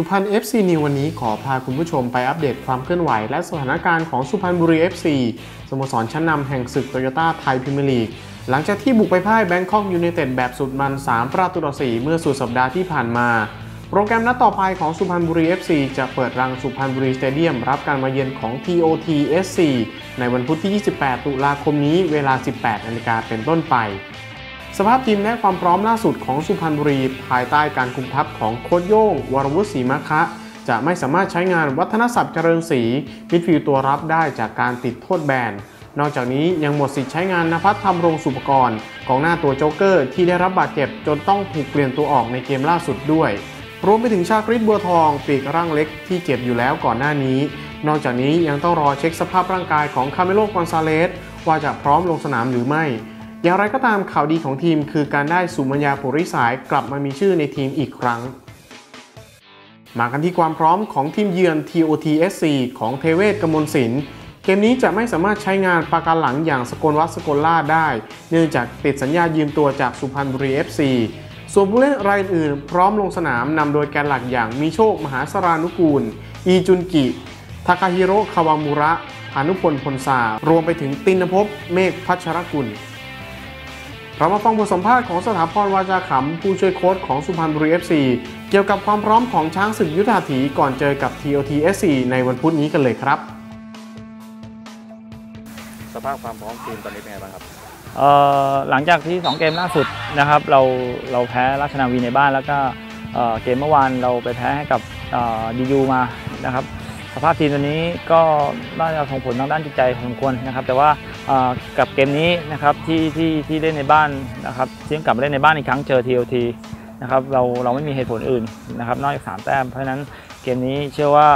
สุพรรณ FC News วันนี้ขอพาคุณผู้ชมไปอัปเดตความเคลื่อนไหว และสถานการณ์ของสุพรรณบุรี FC สโมสรชั้นนำแห่งศึกโตโยต้าไทยพรีเมียร์ลีก หลังจากที่บุกไปพ่ายแบงคอกยูไนเต็ดแบบสุดมัน 3 ประตูต่อ 4 เมื่อสุดสัปดาห์ที่ผ่านมา โปรแกรมนัดต่อไปของสุพรรณบุรี FC จะเปิดรังสุพรรณบุรีสเตเดียมรับการมาเยือนของ TOT SC ในวันพุธที่ 28 ตุลาคมนี้เวลา 18นาฬิกาเป็นต้นไป สภาพทีมและความพร้อมล่าสุดของสุพรรณบุรี ภายใต้การคุมทัพของโค้ชโย่ง วรวุฒิศรีมะคะ จะไม่สามารถใช้งานวัฒนศัพท์เจริญศรีมิดฟิลด์ตัวรับได้จากการติดโทษแบนนอกจากนี้ยังหมดสิทธิ์ใช้งานนภัทรธรรมรงสุปกรณ์กองหน้าตัวโจ๊กเกอร์ที่ได้รับบาดเจ็บจนต้องถูกเปลี่ยนตัวออกในเกมล่าสุดด้วย รวมไปถึงชาคริตบัวทอง ปีกร่างเล็กที่เจ็บอยู่แล้วก่อนหน้านี้ นอกจากนี้ยังต้องรอเช็คสภาพร่างกายของคาร์เมโลกอนซาเลสว่าจะพร้อมลงสนามหรือไม่ อย่างไรก็ตามข่าวดีของทีมคือการได้สุมัญญาปุริสายกลับมามีชื่อในทีมอีกครั้ง มากันที่ความพร้อมของทีมเยือน TOTSC ของเทเวศกมลศิลป์เกมนี้จะไม่สามารถใช้งานปาการหลังอย่างสกลวัฒสกลล่าได้ เนื่องจากติดสัญญายืมตัวจากสุพรรณบุรี FC ส่วนผู้เล่นรายอื่นพร้อมลงสนามนำโดยแกนหลักอย่างมีโชคมหาสรานุกูล อีจุนกิทาคาฮิโร่คาวามุระพานุพลพลสารวมไปถึงตินภพเมฆพัชรกุล เรามาฟังบทสัมภาษณ์ของสถาพรวาจาขำผู้ช่วยโค้ชของสุพรรณบุรี FC เกี่ยวกับความพร้อมของช้างศึกยุทธาถีก่อนเจอกับ TOTSC ในวันพุธนี้กันเลยครับ สภาพความพร้อมทีมตอนนี้เป็นไงบ้างครับหลังจากที่ 2 เกมล่าสุดนะครับเราเราแพ้ราชนาวีในบ้านแล้วก็เเกมเมื่อวานเราไปแพ้ให้กับดียูมานะครับสภาพทีมตัวนี้ก็น่าจะส่งผลทางด้านจิตใจพอสมควรนะครับ แต่ว่า กับเกมนี้นะครับที่ที่ที่เล่นในบ้านนะครับที่กลับมาเล่นในบ้านอีกครั้งเจอ TOT นะครับเราเราไม่มีเหตุผลอื่นนะครับนอกจากสามแต้มเพราะฉะนั้นเกมนี้เชื่อว่า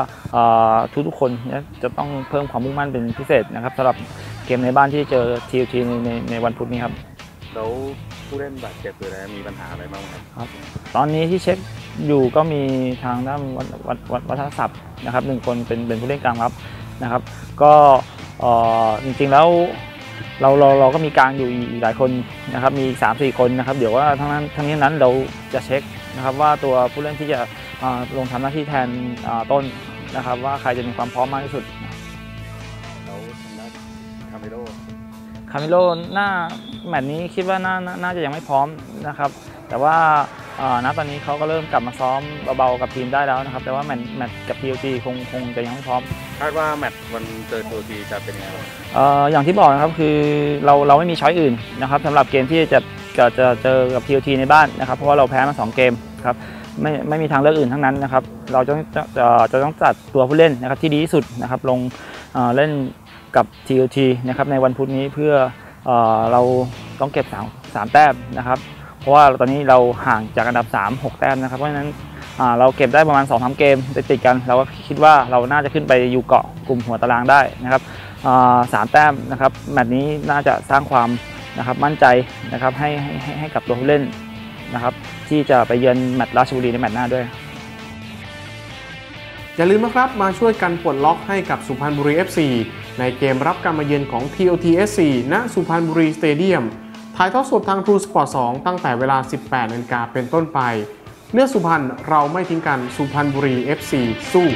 ทุกทุกๆคนเนี่ยจะต้องเพิ่มความมุ่งมั่นเป็นพิเศษนะครับสำหรับเกมในบ้านที่เจอ TOT ในในในวันพุธนี้ครับแล้วผู้เล่นบาดเจ็บหรืออะไรมีปัญหาอะไรบ้างครับ ตอนนี้ที่เช็คอยู่ก็มีทางด้านวัฒวัฒวัฒวัฒนศัพท์นะครับหนึ่งคนเป็นเป็นผู้เล่นกลางรับนะครับ ก็เอ่อ จริงๆแล้วเราเราเราก็มีกลางอยู่อีกหลายคนนะครับมี 3 4 คนนะครับเดี๋ยวว่าทั้งนั้นทั้งนี้นั้นเราจะเช็คนะครับว่าตัวผู้เล่นที่จะลงทำหน้าที่แทนต้นนะครับ ว่าใครจะมีความพร้อมมากที่สุดแล้วทางด้านคาเมโลคามิโลหน้าแมตช์นี้คิดว่าน่าน่าน่าจะยังไม่พร้อมนะครับ แต่ว่า ณตอนนี้เขาก็เริ่มกลับมาซ้อมเบาๆกับทีมได้แล้วนะครับ แต่ว่าแมตช์แมตช์กับ PLG คงคงจะยังไม่พร้อม คาดว่าแมตช์วันเจอตัวทีจะเป็นยังไงบ้างเอ่ออย่างที่บอกนะครับคือเราเราไม่มีช้อยอื่นนะครับสำหรับเกมที่จะจะจะเจอกับ PLG ในบ้านนะครับ เพราะว่าเราแพ้มา2เกมครับไม่ไม่มีทางเลือกอื่นทั้งนั้นนะครับเราจะจะจะจะต้องจัดตัวผู้เล่นนะครับที่ดีที่สุดนะครับลงเอ่อเล่นกับ TLT นะครับในวันพุธนี้เพื่อเอ่อเราต้องเก็บ3 3แต้มนะครับ เพราะว่าตอนนี้เราห่างจากอันดับ 3 6 แต้มนะครับ เพราะฉะนั้นเราเก็บได้ประมาณ2อสเกมติดกัน เราก็คิดว่าเราน่าจะขึ้นไปอยู่เกาะกลุ่มหัวตารางได้นะครับสามแต้มนะครับแมตช์นี้น่าจะสร้างความนะครับมั่นใจนะครับให้ให้ให้ให้กับตัวผู้เล่นนะครับที่จะไปเยือนแมตช์ราชบุรีในแมตช์หน้าด้วย อย่าลืมนะครับมาช่วยกันปลดล็อกให้กับสุพรรณบุรี FC ในเกมรับการมาเยือนของ TOTSC ณสุพรรณบุรีสเตเดียมายทอดสดทาง True Sport 2 ตั้งแต่เวลา 18นาฬิกาเป็นต้นไป เลือสุพรรณเราไม่ทิ้งกันสุพรรณบุรี FC สู้